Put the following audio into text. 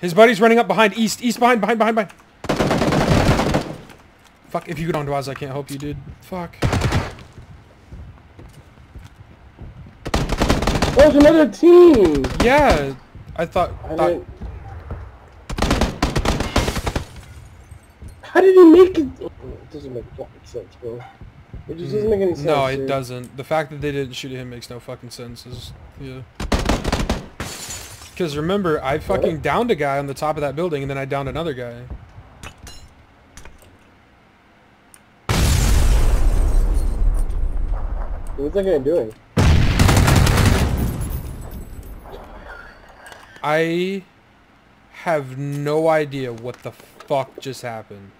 His buddy's running up behind east. East behind, behind, behind, behind. Fuck, if you go down to Oz, I can't help you, dude. Fuck. There's another team! Yeah. I thought... I thought didn't- How did he make it? Oh, it doesn't make fucking sense, bro. It just doesn't make any sense. no, it dude. doesn't. The fact that they didn't shoot at him makes no fucking sense. Is, yeah. Because remember, I fucking downed a guy on the top of that building, and then I downed another guy. What's that guy doing? I have no idea what the fuck just happened.